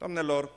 Doamnelor,